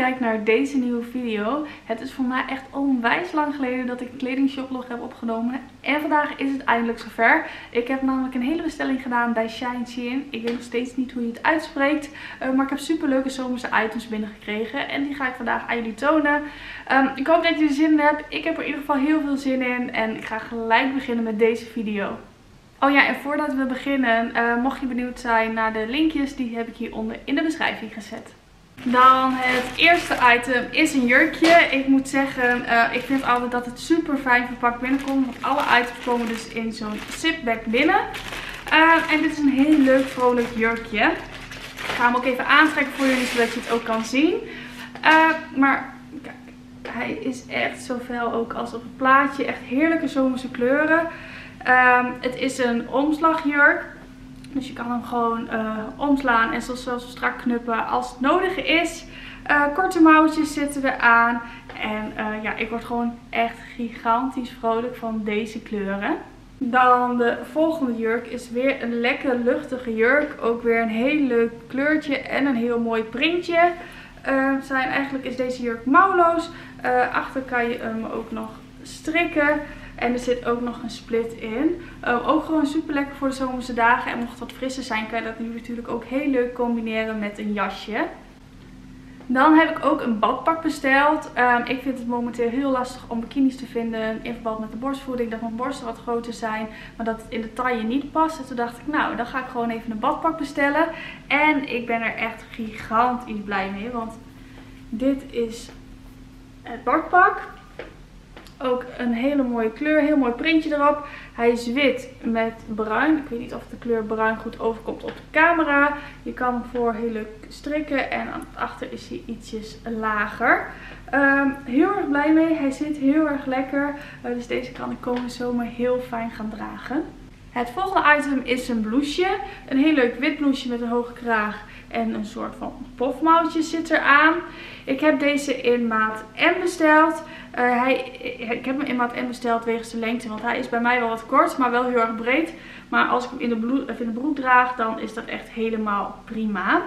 kijkt naar deze nieuwe video. Het is voor mij echt onwijs lang geleden dat ik een kledingshop heb opgenomen. En vandaag is het eindelijk zover. Ik heb namelijk een hele bestelling gedaan bij Shine Shein. Ik weet nog steeds niet hoe je het uitspreekt. Uh, maar ik heb super leuke zomerse items binnengekregen. En die ga ik vandaag aan jullie tonen. Um, ik hoop dat je er zin in hebt. Ik heb er in ieder geval heel veel zin in. En ik ga gelijk beginnen met deze video. Oh ja, en voordat we beginnen, uh, mocht je benieuwd zijn naar de linkjes, die heb ik hieronder in de beschrijving gezet. Dan het eerste item is een jurkje. Ik moet zeggen, uh, ik vind altijd dat het super fijn verpakt binnenkomt. Want alle items komen dus in zo'n zipbag binnen. Uh, en dit is een heel leuk vrolijk jurkje. Ik ga hem ook even aantrekken voor jullie, zodat je het ook kan zien. Uh, maar kijk, hij is echt zo fel ook als op het plaatje. Echt heerlijke zomerse kleuren. Um, het is een omslagjurk. Dus je kan hem gewoon uh, omslaan en zelfs zo strak knuppen als het nodig is. Uh, korte mouwtjes zitten eraan. En uh, ja, ik word gewoon echt gigantisch vrolijk van deze kleuren. Dan de volgende jurk is weer een lekker luchtige jurk. Ook weer een heel leuk kleurtje en een heel mooi printje. zijn, eigenlijk is deze jurk mouwloos. achter kan je hem ook nog strikken. En er zit ook nog een split in. Uh, ook gewoon super lekker voor de zomerse dagen. En mocht het wat frisser zijn, kan je dat nu natuurlijk ook heel leuk combineren met een jasje. Dan heb ik ook een badpak besteld. Um, ik vind het momenteel heel lastig om bikinis te vinden in verband met de borstvoeding. Dat mijn borsten wat groter zijn, maar dat het in de taille niet past. En toen dacht ik, nou, dan ga ik gewoon even een badpak bestellen. En ik ben er echt gigantisch blij mee, want dit is het badpak. Ook een hele mooie kleur, heel mooi printje erop. Hij is wit met bruin. Ik weet niet of de kleur bruin goed overkomt op de camera. Je kan hem voor heel leuk strikken en aan achter is hij ietsjes lager. Um, heel erg blij mee. Hij zit heel erg lekker. Uh, dus deze kan ik komende zomer heel fijn gaan dragen. Het volgende item is een blouseje. Een heel leuk wit blouseje met een hoge kraag en een soort van pofmouwtje zit eraan. Ik heb deze in maat M besteld. Uh, hij, ik heb hem in maat M besteld wegens de lengte. Want hij is bij mij wel wat kort, maar wel heel erg breed. Maar als ik hem in de, in de broek draag, dan is dat echt helemaal prima.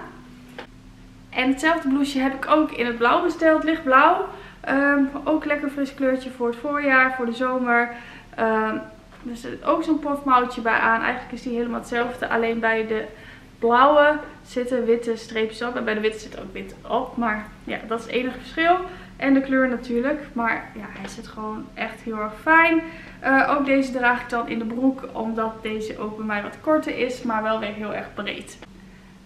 En hetzelfde blouseje heb ik ook in het blauw besteld, lichtblauw. Um, ook lekker fris kleurtje voor het voorjaar, voor de zomer. Um, er zit ook zo'n pofmouwtje bij aan. Eigenlijk is die helemaal hetzelfde, alleen bij de blauwe zitten witte streepjes op. En bij de witte zit ook wit op. Maar ja, dat is het enige verschil. En de kleur natuurlijk. Maar ja, hij zit gewoon echt heel erg fijn. Uh, ook deze draag ik dan in de broek. Omdat deze ook bij mij wat korter is. Maar wel weer heel erg breed.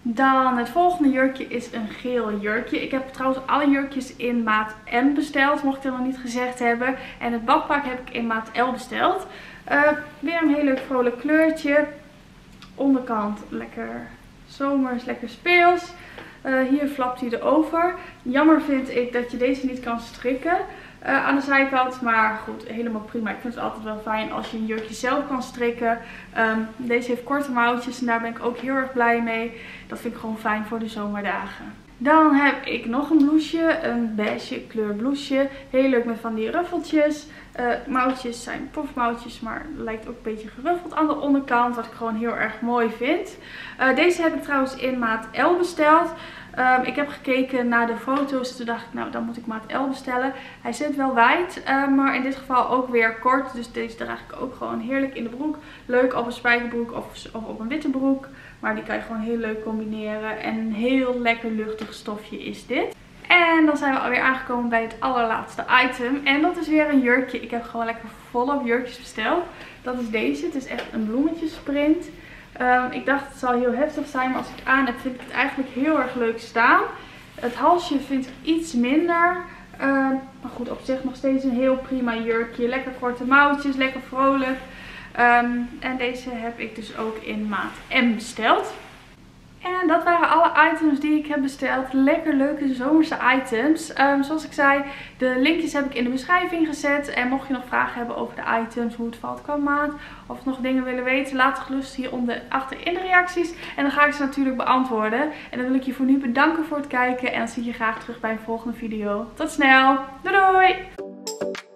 Dan het volgende jurkje is een geel jurkje. Ik heb trouwens alle jurkjes in maat M besteld. Mocht ik dat nog niet gezegd hebben. En het badpak heb ik in maat L besteld. Uh, weer een heel leuk vrolijk kleurtje. Onderkant lekker zomers, lekker speels. Uh, hier flapt hij erover. Jammer vind ik dat je deze niet kan strikken uh, aan de zijkant. Maar goed, helemaal prima. Ik vind het altijd wel fijn als je een jurkje zelf kan strikken. Um, deze heeft korte mouwtjes en daar ben ik ook heel erg blij mee. Dat vind ik gewoon fijn voor de zomerdagen. Dan heb ik nog een blouseje, een beige kleur blouseje. Heel leuk met van die ruffeltjes. Uh, mouwtjes zijn pofmouwtjes, maar lijkt ook een beetje geruffeld aan de onderkant. Wat ik gewoon heel erg mooi vind. Uh, deze heb ik trouwens in maat L besteld. Um, ik heb gekeken naar de foto's. Toen dacht ik, nou dan moet ik maat L bestellen. Hij zit wel wijd, uh, maar in dit geval ook weer kort. Dus deze draag ik ook gewoon heerlijk in de broek. Leuk op een spijkerbroek of, of op een witte broek. Maar die kan je gewoon heel leuk combineren. En een heel lekker luchtig stofje is dit. En dan zijn we alweer aangekomen bij het allerlaatste item. En dat is weer een jurkje. Ik heb gewoon lekker volop jurkjes besteld. Dat is deze. Het is echt een bloemetjesprint. Um, ik dacht het zal heel heftig zijn. Maar als ik het aan heb vind ik het eigenlijk heel erg leuk staan. Het halsje vind ik iets minder. Um, maar goed, op zich nog steeds een heel prima jurkje. Lekker korte mouwtjes, lekker vrolijk. Um, en deze heb ik dus ook in maat M besteld. En dat waren alle items die ik heb besteld. Lekker leuke zomerse items. Um, zoals ik zei, de linkjes heb ik in de beschrijving gezet. En mocht je nog vragen hebben over de items, hoe het valt qua maat. Of nog dingen willen weten, laat het gerust hieronder achter in de reacties. En dan ga ik ze natuurlijk beantwoorden. En dan wil ik je voor nu bedanken voor het kijken. En dan zie je graag terug bij een volgende video. Tot snel. Doei doei!